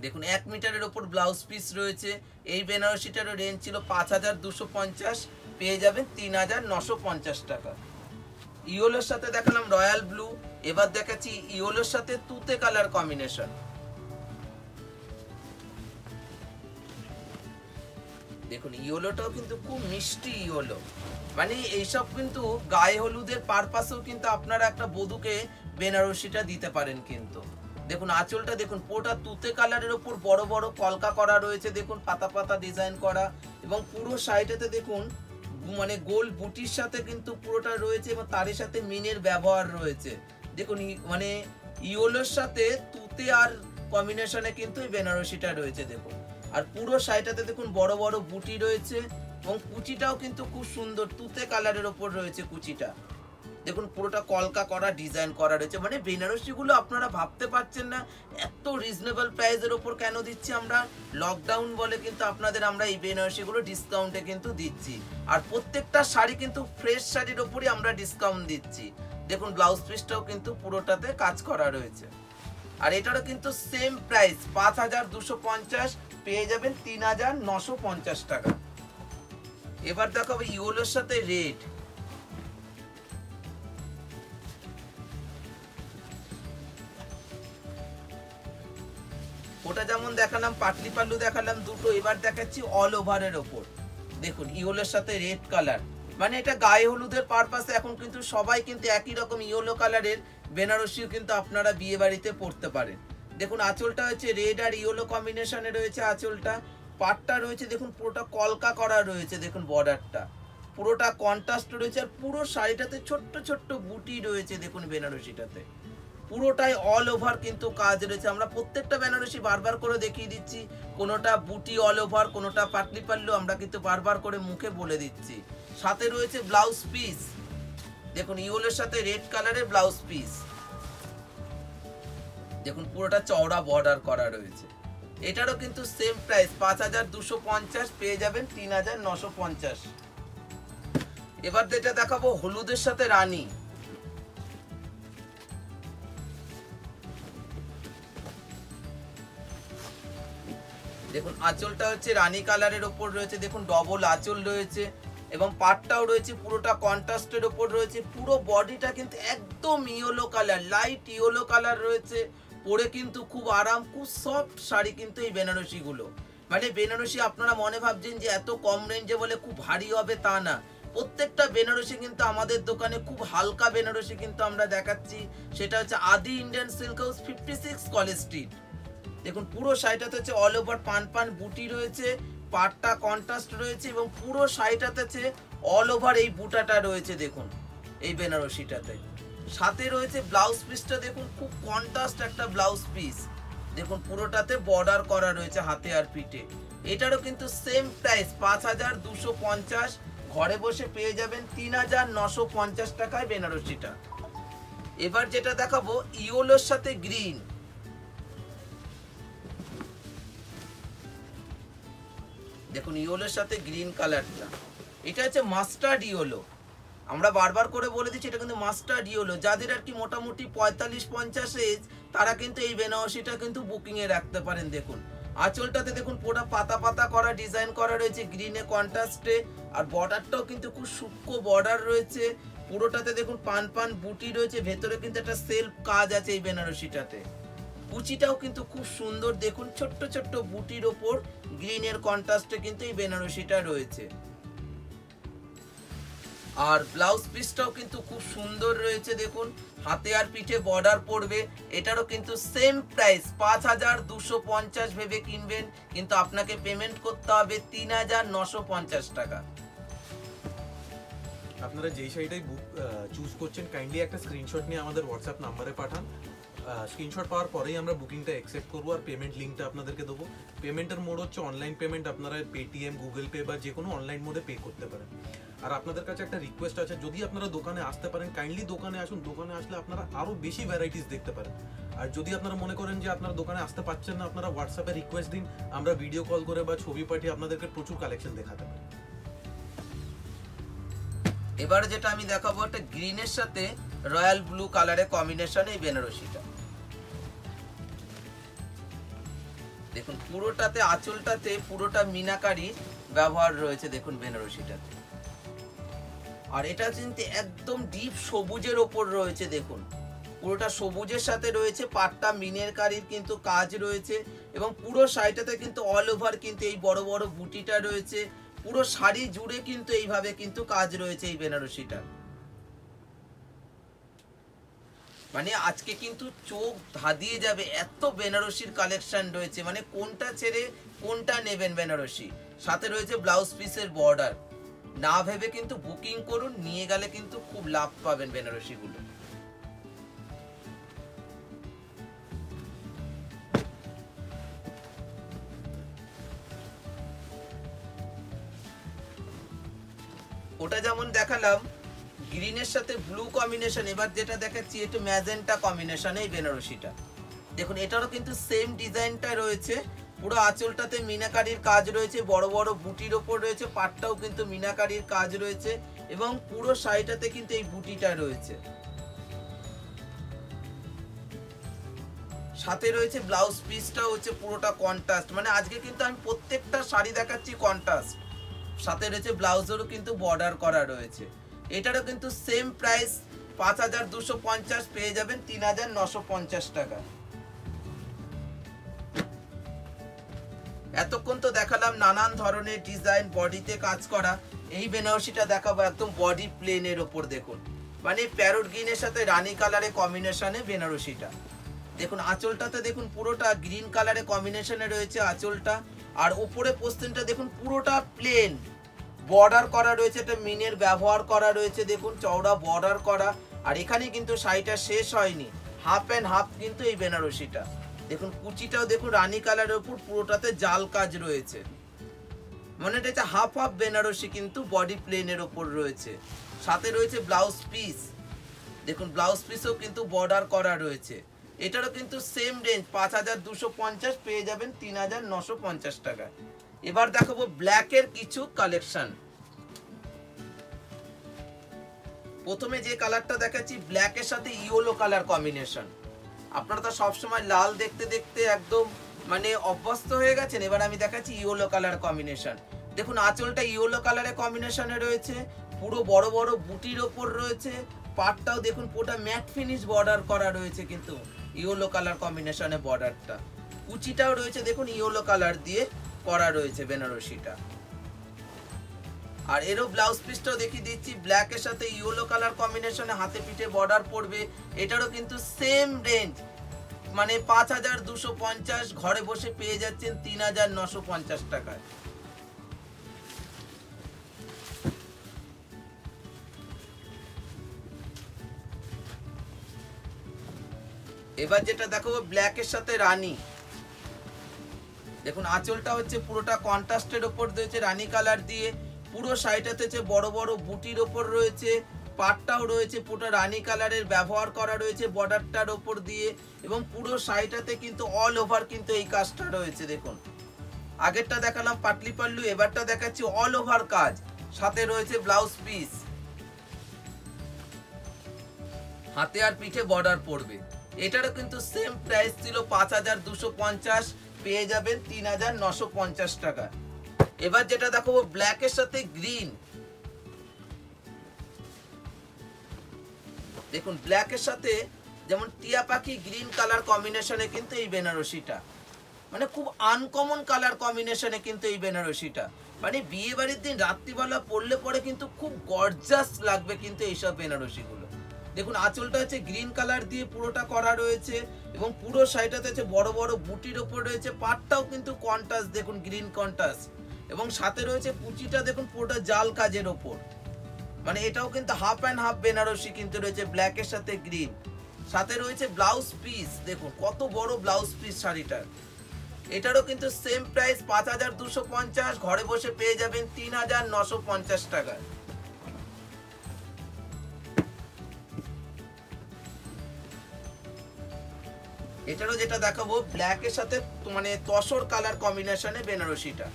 দেখুন, এক মিটারের ওপর ব্লাউজ পিস রয়েছে। এই বেনারসিটারও রেঞ্জ ছিল পাঁচ হাজার দুশো পঞ্চাশ, পেয়ে যাবেন তিন হাজার নশো পঞ্চাশ টাকা। ইয়োলোর সাথে দেখালাম রয়্যাল ব্লু, এবার দেখাচ্ছি ইয়োলোর সাথে তুতে কালার কম্বিনেশন দেখুন, ইয়োলোটাও কিন্তু খুব মিষ্টি ইয়োলো। মানে এইসব কিন্তু গায়ে হলুদের পারপাসেও কিন্তু আপনারা একটা বধুকে বেনারসিটা দিতে পারেন কিন্তু। দেখুন, আঁচলটা দেখুন, পুরোটা তুতে কালারের ওপর বড় বড় কলকা করা রয়েছে, দেখুন, পাতা পাতা ডিজাইন করা এবং পুরো সাইডেতে দেখুন মানে গোল বুটির সাথে কিন্তু পুরোটা রয়েছে এবং তারই সাথে মিনের ব্যবহার রয়েছে। দেখুন মানে ইয়োলোর সাথে তুতে আর কম্বিনেশনে কিন্তু বেনারসিটা রয়েছে, দেখুন। আর পুরো শাড়িটাতে দেখুন, বড় বড় বুটি রয়েছে এবং কুচিটাও কিন্তু খুব সুন্দর তুতে কালারের ওপর রয়েছে কুচিটা। দেখুন, পুরোটা কলকা করা ডিজাইন করা রয়েছে। মানে বেনারসিগুলো আপনারা ভাবতে পারছেন না, এত রিজনেবল প্রাইসের ওপর কেন দিচ্ছি আমরা? লকডাউন বলে কিন্তু আপনাদের আমরা এই বেনারসিগুলো ডিসকাউন্টে কিন্তু দিচ্ছি। আর প্রত্যেকটা শাড়ি কিন্তু ফ্রেশ শাড়ির ওপরই আমরা ডিসকাউন্ট দিচ্ছি। দেখুন ব্লাউজ পিসটাও কিন্তু পুরোটাতে কাজ করা রয়েছে। আর এটারও কিন্তু সেম প্রাইস পাঁচ হাজার দুশো পঞ্চাশ, পেয়ে যাবেন তিন হাজার নশো পঞ্চাশ টাকা। এবার দেখাবো ইওলোর সাথে রেড। ওটা যেমন দেখালাম, পাটলি পাল্লু দেখালাম, দুটো এবার দেখাচ্ছি অল ওভারের ওপর। দেখুন ইওলোর সাথে রেড কালার। মানে এটা গায়ে হলুদের পারপাসে এখন কিন্তু সবাই কিন্তু একই রকম ইয়েলো কালারের বেনারসিও কিন্তু আপনারা বিয়ে বাড়িতে পরতে পারেন। দেখুন, আঁচলটা হচ্ছে রেড আর ইয়েলো কম্বিনেশনে রয়েছে আঁচলটা। পাটটা রয়েছে, দেখুন, পুরোটা কলকা করা রয়েছে, দেখুন বর্ডারটা পুরোটা কন্ট্রাস্ট রয়েছে আর পুরো শাড়িটাতে ছোট্ট ছোট্ট বুটি রয়েছে, দেখুন, বেনারসিটাতে। পুরোটাই অল ওভার কিন্তু কাজ রয়েছে। আমরা প্রত্যেকটা বেনারসি বারবার করে দেখিয়ে দিচ্ছি, কোনোটা বুটি অল ওভার কোনোটা পাটলি পাল্লু, আমরা কিন্তু বারবার করে মুখে বলে দিচ্ছি। সাথে রয়েছে ব্লাউজ পিস দেখুন ইউলের সাথে রেড কালারের ব্লাউজ পিস দেখুন, পুরোটা চওড়া বর্ডার করা রয়েছে। এটারও কিন্তু সেম প্রাইস পাঁচ হাজার দুশো পঞ্চাশ পেয়ে যাবেন, তিন হাজার নশো পঞ্চাশ। এবার যেটা দেখাবো, হলুদের সাথে রানী। দেখুন, আঁচলটা হচ্ছে রানী কালারের ওপর রয়েছে, দেখুন ডবল আঁচল রয়েছে, এবং পাটটাও রয়েছে, পুরোটা কন্ট্রাস্টের ওপর রয়েছে, পুরো বডিটা কিন্তু একদম yellow colour light yellow colour রয়েছে। পরে কিন্তু খুব আরাম, খুব সফট শাড়ি কিন্তু এই বেনারসিগুলো। মানে বেনারসি আপনারা মনে ভাবছেন যে এত কম রেঞ্জে বলে খুব ভারী হবে তা না। প্রত্যেকটা বেনারসি কিন্তু আমাদের দোকানে খুব হালকা বেনারসি কিন্তু আমরা দেখাচ্ছি। সেটা হচ্ছে Adi Indian silk house fifty six College Street দেখুন, পুরো শাড়িটাতে হচ্ছে অল ওভার পান পান, বুটি রয়েছে, পাটটা কন্ট্রাস্ট রয়েছে এবং পুরো শাড়িটাতে হচ্ছে অল ওভার এই বুটাটা রয়েছে, দেখুন, এই বেনারসিটাতে। সাথে রয়েছে ব্লাউজ পিসটা, দেখুন, খুব কন্ট্রাস্ট একটা ব্লাউজ পিস। দেখুন, পুরোটাতে বর্ডার করা রয়েছে হাতে আর পিঠে। এটারও কিন্তু সেম প্রাইস পাঁচ হাজার দুশো পঞ্চাশ। ঘরে বসে পেয়ে যাবেন তিন হাজার নশো পঞ্চাশ টাকায় বেনারসিটা। এবার যেটা দেখাবো ইওলোর সাথে গ্রিন দেখুন, ইয়োলোর সাথে গ্রিন কালারটা এটা হচ্ছে মাস্টার্ড ইয়োলো। আমরা বারবার করে বলে দিচ্ছি, এটা কিন্তু মাস্টার্ড ইয়োলো যাদের আর কি মোটামুটি পঁয়তাল্লিশ পঞ্চাশ এজ তারা কিন্তু এই বেনারসিটা কিন্তু বুকিং এ রাখতে পারেন, দেখুন। আঁচলটাতে দেখুন, পুরো পাতা পাতা করা ডিজাইন করা রয়েছে গ্রিনে কন্ট্রাস্টে আর বর্ডারটাও কিন্তু খুব সূক্ষ্ম বর্ডার রয়েছে। পুরোটাতে দেখুন, পান পান বুটি রয়েছে, ভেতরে কিন্তু একটা সেলফ কাজ আছে এই বেনারসিটাতে। কুচিটাও কিন্তু খুব সুন্দর, দেখুন, ছোট্ট ছোট্ট বুটির ওপর গ্রিনের কন্ট্রাস্টে কিন্তু এই বেনারসিটা রয়েছে। আর ব্লাউজ পিসটাও কিন্তু খুব সুন্দর রয়েছে, দেখুন। হাতে আর পিঠে বর্ডার পড়বে এটারও কিন্তু সেম প্রাইস পাঁচ হাজার দুশো পঞ্চাশ ভেবে কিনবেন, কিন্তু আপনাকে পেমেন্ট করতে হবে তিন হাজার নশো পঞ্চাশ টাকা। আপনারা যেই শাড়িটাই বুক চুজ করছেন কাইন্ডলি একটা স্ক্রিনশট নিয়ে আমাদের হোয়াটসঅ্যাপ নাম্বারে পাঠান। স্ক্রিনশট পাওয়ার পরেই আমরা বুকিংটা অ্যাকসেপ্ট করব আর পেমেন্ট লিঙ্কটা আপনাদেরকে দেবো। পেমেন্টের মোড হচ্ছে অনলাইন পেমেন্ট আপনারা পেটিএম গুগল পে বা যে কোনো অনলাইন মোডে পে করতে পারেন। আর আপনাদের কাছে একটা রিকোয়েস্ট আছে, যদি আপনারা দোকানে আসতে পারেন কাইন্ডলি দোকানে আসুন। দোকানে আসলে আপনারা আরও বেশি ভ্যারাইটিস দেখতে পারেন। আর যদি আপনারা মনে করেন যে আপনারা দোকানে আসতে পারছেন না, আপনারা হোয়াটসঅ্যাপে রিকোয়েস্ট দিন, আমরা ভিডিও কল করে বা ছবি পাঠিয়ে আপনাদেরকে প্রচুর কালেকশন দেখাতে পারি। এবার যেটা আমি দেখাবো, একটা গ্রিনের সাথে রয়্যাল ব্লু কালারের কম্বিনেশন এই বেনারসিটা। দেখুন, পুরোটাতে, আঁচলটাতে পুরোটা মিনাকারি ব্যবহার রয়েছে, দেখুন, বেনারসিটাতে। আর এটা কিন্তু একদম ডিপ সবুজের ওপর রয়েছে, দেখুন। পুরোটা সবুজের সাথে রয়েছে, পাটটা মিনের কারির কিন্তু কাজ রয়েছে, এবং পুরো শাড়িটাতে কিন্তু অল ওভার কিন্তু এই বড় বড় বুটিটা রয়েছে। পুরো শাড়ি জুড়ে কিন্তু এইভাবে কিন্তু কাজ রয়েছে এই বেনারসিটা। মানে আজকে কিন্তু চোখ ধাঁধিয়ে যাবে, এত বেনারসির কালেকশন রয়েছে। মানে কোনটা ছেড়ে কোনটা নেবেন বেনারসি? সাথে রয়েছে ব্লাউজ পিসের বর্ডার না ভেবে কিন্তু বুকিং করুন, নিয়ে গেলে কিন্তু খুব লাভ পাবেন বেনারসি গুলো ওটা যেমন দেখালাম গ্রিনের সাথে ব্লু কম্বিনেশন, এবার যেটা দেখাচ্ছি একটু ম্যাজেন্টা কম্বিনেশন, এই বেনারসিটা। দেখুন, এটারও কিন্তু সেম ডিজাইনটা রয়েছে। পুরো আঁচলটাতে মিনাকারির কাজ রয়েছে, বড় বড় বুটির ওপর রয়েছে, পাটটাও কিন্তু মিনাকারির কাজ রয়েছে, এবং পুরো শাড়িটাতে কিন্তু এই বুটিটা রয়েছে। সাথে রয়েছে ব্লাউজ পিসটা হচ্ছে পুরোটা কন্ট্রাস্ট। মানে আজকে কিন্তু আমি প্রত্যেকটা শাড়ি দেখাচ্ছি কন্ট্রাস্ট। সাথে রয়েছে ব্লাউজেরও কিন্তু বর্ডার করা রয়েছে। এটারও কিন্তু সেম প্রাইস পাঁচ হাজার দুশো পঞ্চাশ পেয়ে যাবেন তিন হাজার নশো পঞ্চাশ টাকা। এতক্ষণ তো দেখালাম নানান ধরনের ডিজাইন বডিতে কাজ করা। এই বেনারসিটা দেখাবো একদম বডি প্লেনের ওপর দেখুন। মানে প্যারোট গ্রিনের সাথে রানী কালারে কম্বিনেশনে বেনারসিটা। দেখুন, আঁচলটাতে দেখুন পুরোটা গ্রিন কালারে কম্বিনেশনে রয়েছে আঁচলটা। আর উপরে পোস্তেনটা দেখুন পুরোটা প্লেন বর্ডার করা রয়েছে এটা মিনের ব্যবহার করা রয়েছে, দেখুন চওড়া বর্ডার করা, আর এখানে কিন্তু শাড়িটা শেষ হয়নি হাফ অ্যান্ড হাফ কিন্তু এই বেনারসিটা। দেখুন, কুচিটাও দেখুন রানী কালারের উপর, পুরোটাতে জাল কাজ রয়েছে। মানে এটা হচ্ছে হাফ হাফ বেনারসি কিন্তু বডি প্লেনের ওপর রয়েছে। সাথে রয়েছে ব্লাউজ পিস দেখুন ব্লাউজ পিসও কিন্তু বর্ডার করা রয়েছে। এটারও কিন্তু সেম রেঞ্জ পাঁচ হাজার দুশো পঞ্চাশ পেয়ে যাবেন, তিন হাজার নশো পঞ্চাশ টাকা এবার দেখাবো ব্ল্যাকের কিছু কালেকশন প্রথমে যে কালারটা দেখাচ্ছি ব্ল্যাকের সাথে ইয়েলো কালার কম্বিনেশন আপনারা তো সবসময় লাল দেখতে দেখতে একদম মানে অভ্যস্ত হয়ে গেছেন, এবার আমি দেখাচ্ছি ইয়েলো কালার কম্বিনেশন দেখুন, আঁচলটা ইয়েলো কালারের কম্বিনেশনে রয়েছে, পুরো বড় বড় বুটির ওপর রয়েছে, পাটটাও দেখুন, পুরোটা ম্যাট ফিনিশ বর্ডার করা রয়েছে কিন্তু ইয়েলো কালার কম্বিনেশনে বর্ডারটা কুচিটাও রয়েছে, দেখুন ইয়েলো কালার দিয়ে করা রয়েছে বেনারসিটা। আর এরও ব্লাউজ পিসটাও দেখিয়ে দিচ্ছি ব্ল্যাকের সাথে ইয়েলো কালার কম্বিনেশনে হাতে পিঠে বর্ডার পড়বে এটারও কিন্তু সেম রেঞ্জ মানে পাঁচ হাজার দুশো পঞ্চাশ ঘরে বসে পেয়ে যাচ্ছেন তিন হাজার নশো পঞ্চাশ টাকায়। এবার যেটা দেখাবো ব্ল্যাকের সাথে রানী। দেখুন, আঁচলটা হচ্ছে পুরোটা কন্ট্রাস্টের ওপর রয়েছে রানী কালার দিয়ে। পুরো শাড়িটাতে হচ্ছে বড় বড় বুটির ওপর রয়েছে, পাটটাও রয়েছে পুরো রানী কালারের ব্যবহার করা রয়েছে বর্ডারটার ওপর দিয়ে। এবং পুরো শাড়িটাতে কিন্তু অল ওভার কিন্তু এই কাজটা রয়েছে, দেখুন। আগেরটা দেখালাম পাটলি পাল্লু, এবারটা দেখাচ্ছি অল ওভার কাজ। সাথে রয়েছে ব্লাউজ পিস হাতে আর পিঠে বর্ডার পড়বে এটারও কিন্তু সেম প্রাইস ছিল পাঁচ হাজার দুশো পঞ্চাশ। পেয়ে যাবেন তিন হাজার নশো পঞ্চাশ টাকা। এবার যেটা দেখাবো ব্ল্যাকের সাথে গ্রিন দেখুন ব্ল্যাকের সাথে যেমন টিয়া পাখি গ্রিন কালার কম্বিনেশনে কিন্তু এই বেনারসিটা। মানে খুব আনকমন কালার কম্বিনেশনে কিন্তু এই বেনারসিটা। মানে বিয়ে বাড়ির দিন রাত্রিবেলা পরলে পরে কিন্তু খুব গর্জাস লাগবে কিন্তু এইসব বেনারসিগুলো। দেখুন, আঁচলটা হচ্ছে গ্রিন কালার দিয়ে পুরোটা করা রয়েছে এবং পুরো শাড়িটাতে হচ্ছে বড় বড় বুটির ওপর রয়েছে। পাটটাও কিন্তু কন্টাস দেখুন গ্রিন কন্টাস এবং সাথে রয়েছে কুচিটা দেখুন, পুরোটা জাল কাজের ওপর। মানে এটাও কিন্তু হাফ অ্যান্ড হাফ বেনারসি কিন্তু রয়েছে ব্ল্যাকের সাথে গ্রিন সাথে রয়েছে ব্লাউজ পিস দেখুন, কত বড় ব্লাউজ পিস শাড়িটার এটারও কিন্তু সেম প্রাইস পাঁচ হাজার দুশো পঞ্চাশ, ঘরে বসে পেয়ে যাবেন তিন হাজার নশো পঞ্চাশ টাকা এটারও যেটা দেখাবো ব্ল্যাকের সাথে মানে তসর কালার কম্বিনেশনে বেনারসিটা।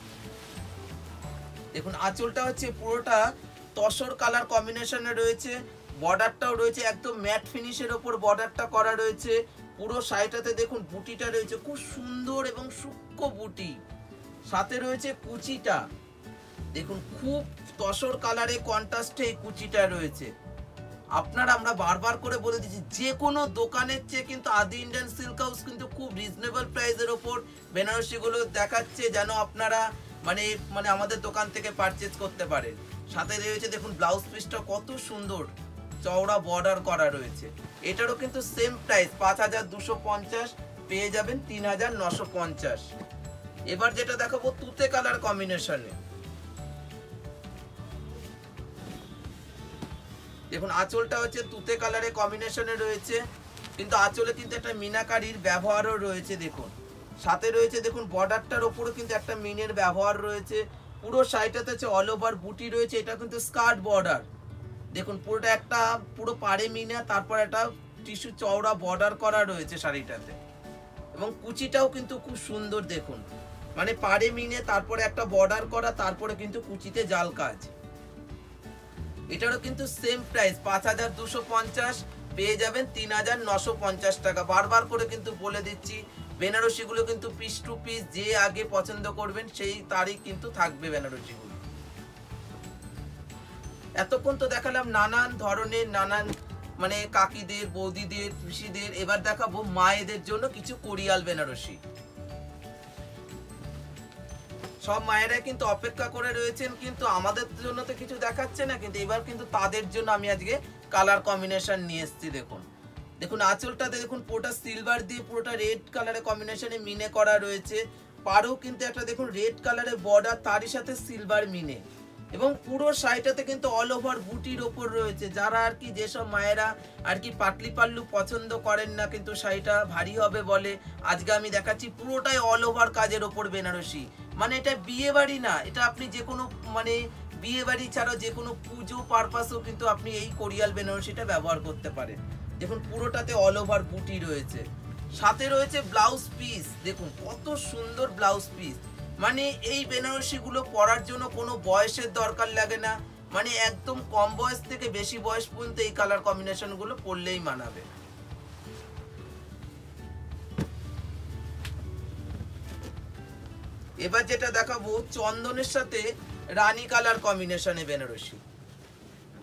দেখুন, আঁচলটা হচ্ছে পুরোটা তসর কালার কম্বিনেশনে রয়েছে বর্ডারটাও রয়েছে, একদম ম্যাট ফিনিশের ওপর বর্ডারটা করা রয়েছে। পুরো শাড়িটাতে দেখুন, বুটিটা রয়েছে, খুব সুন্দর এবং সূক্ষ্ম বুটি। সাথে রয়েছে কুচিটা। দেখুন, খুব তসর কালারে কন্ট্রাস্টে এই কুচিটা রয়েছে। আপনার আমরা বারবার করে বলে দিচ্ছি, যে কোনো দোকানের চেয়ে কিন্তু আদি ইন্ডিয়ান সিল্ক হাউস কিন্তু খুব রিজনেবল প্রাইসের ওপর বেনারসিগুলো দেখাচ্ছে যেন আপনারা মানে মানে আমাদের দোকান থেকে পারচেজ করতে পারেন। সাথে রয়েছে দেখুন ব্লাউজ পিসটা কত সুন্দর, চওড়া বর্ডার করা রয়েছে। এটারও কিন্তু সেম প্রাইস পাঁচ হাজার দুশো পঞ্চাশ, পেয়ে যাবেন তিন হাজার নশো পঞ্চাশ। এবার যেটা দেখাবো তুতে কালার কম্বিনেশনে দেখুন, আঁচলটা হচ্ছে তুতে কালারের কম্বিনেশনে রয়েছে, কিন্তু আঁচলে কিন্তু একটা মিনাকারির ব্যবহারও রয়েছে, দেখুন। সাথে রয়েছে, দেখুন বর্ডারটার ওপরও কিন্তু একটা মিনের ব্যবহার রয়েছে। পুরো শাড়িটাতে হচ্ছে অল ওভার বুটি রয়েছে, এটা কিন্তু স্কার্ট বর্ডার দেখুন, পুরোটা একটা, পুরো পাড়ে মিনা, তারপর একটা টিস্যু চওড়া বর্ডার করা রয়েছে শাড়িটাতে। এবং কুচিটাও কিন্তু খুব সুন্দর, দেখুন। মানে পাড়ে মিনে, তারপরে একটা বর্ডার করা, তারপরে কিন্তু কুচিতে জাল কাজ। এটারও কিন্তু সেম প্রাইস পাঁচ হাজার দুশো পঞ্চাশ, পেয়ে যাবেন তিন হাজার নশো পঞ্চাশ টাকা। বারবার করে কিন্তু বলে দিচ্ছি, বেনারসিগুলো কিন্তু পিস টু পিস যে আগে পছন্দ করবেন সেই তারই কিন্তু থাকবে বেনারসিগুলো। এতক্ষণ তো দেখালাম নানান ধরনের, নানান মানে কাকিদের, বৌদিদের, পিসিদের, এবার দেখাবো মায়েদের জন্য কিছু কোরিয়াল বেনারসি। সব মায়েরা কিন্তু অপেক্ষা করে রয়েছেন, কিন্তু আমাদের জন্য তো কিছু দেখাচ্ছে না, কিন্তু এবার কিন্তু তাদের জন্য আমি আজকে কালার কম্বিনেশন নিয়ে এসেছি, দেখুন। দেখুন আঁচলটাতে দেখুন, পুরোটা সিলভার দিয়ে পুরোটা রেড কালারের কম্বিনেশনে মিনে করা রয়েছে। পারও কিন্তু একটা দেখুন রেড কালারের বর্ডার তারই সাথে সিলভার মিনে। এবং পুরো শাড়িটাতে কিন্তু অল ওভার বুটির ওপর রয়েছে। যারা আর কি যেসব মায়েরা আর কি পাটলি পাল্লু পছন্দ করেন না কিন্তু শাড়িটা ভারী হবে বলে, আজকে আমি দেখাচ্ছি পুরোটাই অল ওভার কাজের ওপর বেনারসি। মানে এটা বিয়ে বাড়ি না, এটা আপনি যে কোনো মানে বিয়ে বাড়ি ছাড়াও যে কোনো পুজো পারপাসেও কিন্তু আপনি এই কোরিয়াল বেনারসিটা ব্যবহার করতে পারেন। দেখুন পুরোটাতে অল ওভার বুটি রয়েছে। সাথে রয়েছে ব্লাউজ পিস দেখুন কত সুন্দর ব্লাউজ পিস মানে এই বেনারসিগুলো পরার জন্য কোনো বয়সের দরকার লাগে না। মানে একদম কম বয়স থেকে বেশি বয়স পর্যন্ত এই কালার কম্বিনেশনগুলো পরলেই মানাবে। এবার যেটা দেখাবো, চন্দনের সাথে রানী কালার কম্বিনেশনে বেনারসি।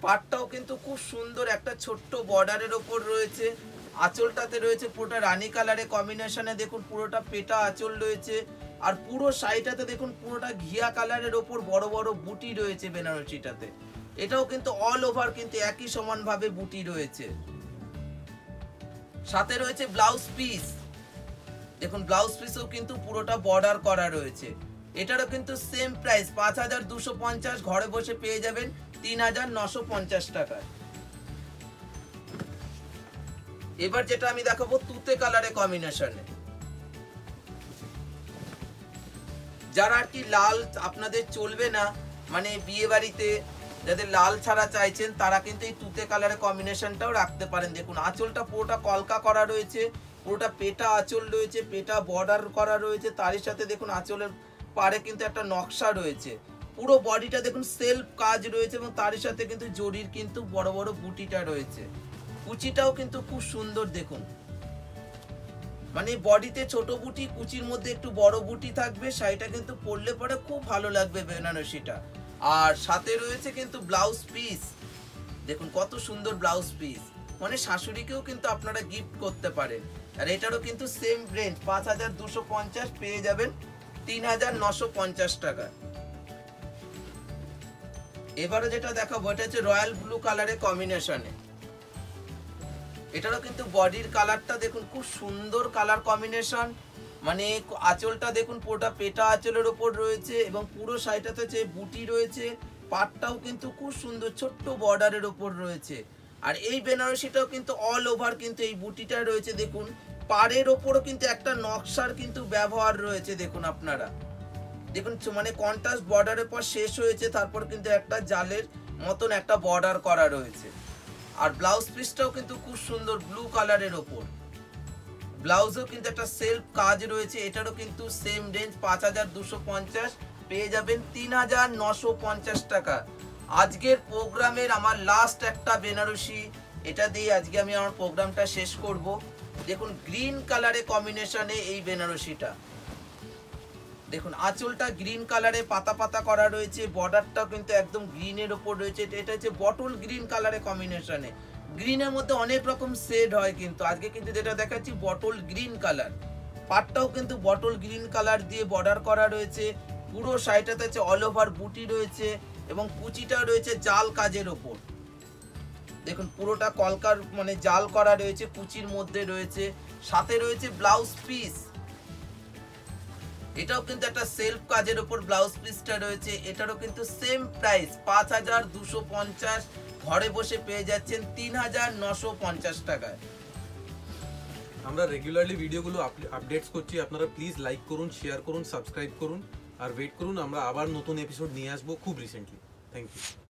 পাটটাও কিন্তু খুব সুন্দর, একটা ছোট্ট বর্ডারের ওপর রয়েছে। আঁচলটাতে রয়েছে পুরোটা রানী কালারের কম্বিনেশনে দেখুন, পুরোটা পেটা আঁচল রয়েছে। আর পুরো শাড়িটাতে দেখুন, পুরোটা ঘিয়া কালারের ওপর বড় বড় বুটি রয়েছে বেনারসিটাতে। এটাও কিন্তু অল ওভার কিন্তু একই সমান ভাবে বুটি রয়েছে। সাথে রয়েছে ব্লাউজ পিস দেখুন ব্লাউজ পিসও কিন্তু পুরোটা বর্ডার করা রয়েছে। এটারও কিন্তু সেম প্রাইস পাঁচ হাজার দুশো পঞ্চাশ ঘরে বসে পেয়ে যাবেন তিন হাজার নশো পঞ্চাশ টাকায়। এবার যেটা আমি দেখাবো, তুতে কালারে কম্বিনেশনে যারা আর কি লাল আপনাদের চলবে না মানে বিয়ে বাড়িতে যাদের লাল ছাড়া চাইছেন, তারা কিন্তু এই তুতে কালারের কম্বিনেশনটাও রাখতে পারেন। দেখুন, আঁচলটা পুরোটা কলকা করা রয়েছে, পুরোটা পেটা আঁচল রয়েছে, পেটা বর্ডার করা রয়েছে, তারই সাথে দেখুন আঁচলের পারে কিন্তু একটা নকশা রয়েছে। পুরো বডিটা দেখুন সেলফ কাজ রয়েছে এবং তারই সাথে কিন্তু জরির কিন্তু বড় বড় বুটিটা রয়েছে। কুচিটাও কিন্তু খুব সুন্দর, দেখুন। মানে বডিতে ছোট বুটি, কুচির মধ্যে একটু বড় বুটি থাকবে, শাড়িটা কিন্তু পরলে পরে খুব ভালো লাগবে বেনারসিটা। আর সাথে রয়েছে কিন্তু ব্লাউজ পিস। দেখুন কত সুন্দর ব্লাউজ পিস। মানে শাশুড়িকেও কিন্তু আপনারা গিফট করতে পারেন। আর এটারও কিন্তু সেম রেঞ্জ পাঁচ হাজার দুশো পঞ্চাশ পেয়ে যাবেন তিন হাজার নশো পঞ্চাশ টাকা। এবারে যেটা দেখাবো, এটা হচ্ছে রয়্যাল ব্লু কালারের কম্বিনেশনে এটারও কিন্তু বডির কালারটা দেখুন, খুব সুন্দর কালার কম্বিনেশন। মানে আঁচলটা দেখুন, পুরোটা পেটা আঁচলের ওপর রয়েছে এবং পুরো শাড়িটাতে হচ্ছে বুটি রয়েছে, পাটটাও কিন্তু খুব সুন্দর, ছোট্ট বর্ডারের ওপর রয়েছে। আর এই বেনারসিটাও কিন্তু অল ওভার কিন্তু এই বুটিটা রয়েছে, দেখুন। পাড়ের ওপরও কিন্তু একটা নকশার কিন্তু ব্যবহার রয়েছে, দেখুন আপনারা। দেখুন মানে কন্ট্রাস্ট বর্ডারের পর শেষ হয়েছে, তারপর কিন্তু একটা জালের মতন একটা বর্ডার করা রয়েছে। আর ব্লাউজ পিসটাও কিন্তু খুব সুন্দর ব্লু কালারের ওপর। ব্লাউজও কিন্তু একটা সেলফ কাজ রয়েছে, এটারও কিন্তু সেম রেঞ্জ পাঁচ হাজার দুশো পঞ্চাশ, পেয়ে যাবেন তিন হাজার নশো পঞ্চাশ টাকা। আজকের প্রোগ্রামের আমার লাস্ট একটা বেনারসি, এটা দিয়ে আজকে আমি আমার প্রোগ্রামটা শেষ করব। দেখুন গ্রিন কালারে কম্বিনেশনে এই বেনারসিটা। দেখুন, আঁচলটা গ্রিন কালারে পাতা পাতা করা রয়েছে বর্ডারটাও কিন্তু একদম গ্রিনের ওপর রয়েছে। এটা- এটা হচ্ছে বটল গ্রিন কালারে কম্বিনেশনে গ্রিনের মধ্যে অনেক রকম শেড হয় কিন্তু। আজকে কিন্তু যেটা দেখাচ্ছি বটল গ্রিন কালার পাটটাও কিন্তু বটল গ্রিন কালার দিয়ে বর্ডার করা রয়েছে। পুরো শাড়িটাতে হচ্ছে অল ওভার বুটি রয়েছে এবং কুচিটা রয়েছে জাল কাজের ওপর দেখুন, পুরোটা কলকার মানে জাল করা রয়েছে, কুচির মধ্যে রয়েছে। সাথে রয়েছে ব্লাউজ পিস এটাও কিন্তু একটা সেলফ কাজের উপর ব্লাউজ পিসটা রয়েছে। এটারও কিন্তু সেম প্রাইস পাঁচ হাজার দুশো পঞ্চাশ। ঘরে বসে পেয়ে যাচ্ছেন তিন হাজার নশো পঞ্চাশ টাকায়। আমরা রেগুলারলি ভিডিওগুলো আপডেটস করছি। আপনারা প্লিজ লাইক করুন শেয়ার করুন সাবস্ক্রাইব করুন। আর ওয়েট করুন, আমরা আবার নতুন এপিসোড নিয়ে আসব খুব রিসেন্টলি থ্যাংক ইউ